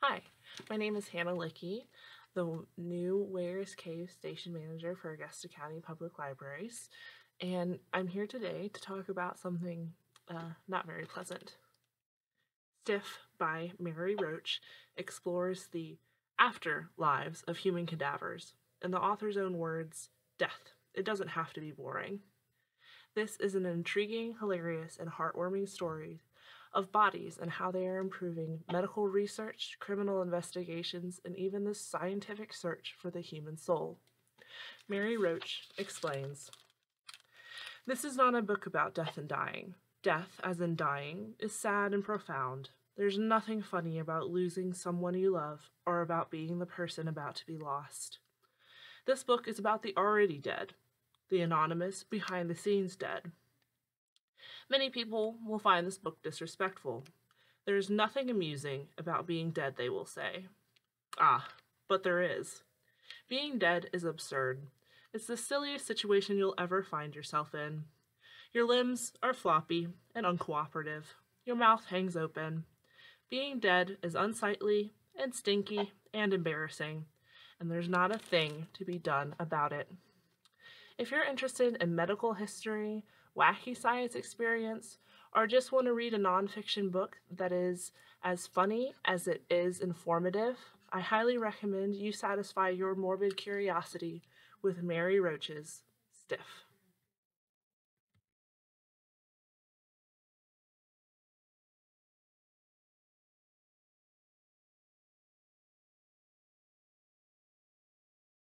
Hi, my name is Hannah Lickey, the new Weyers Cave Station Manager for Augusta County Public Libraries, and I'm here today to talk about something uh, not very pleasant. Stiff by Mary Roach explores the after lives of human cadavers. In the author's own words, death. It doesn't have to be boring. This is an intriguing, hilarious, and heartwarming story of bodies and how they are improving medical research, criminal investigations, and even the scientific search for the human soul. Mary Roach explains This is not a book about death and dying. Death, as in dying, is sad and profound. There's nothing funny about losing someone you love or about being the person about to be lost. This book is about the already dead, the anonymous, behind the scenes dead. Many people will find this book disrespectful. There is nothing amusing about being dead, they will say. Ah, but there is. Being dead is absurd. It's the silliest situation you'll ever find yourself in. Your limbs are floppy and uncooperative. Your mouth hangs open. Being dead is unsightly and stinky and embarrassing, and there's not a thing to be done about it. If you're interested in medical history, wacky science experience, or just want to read a nonfiction book that is as funny as it is informative, I highly recommend you satisfy your morbid curiosity with Mary Roach's Stiff.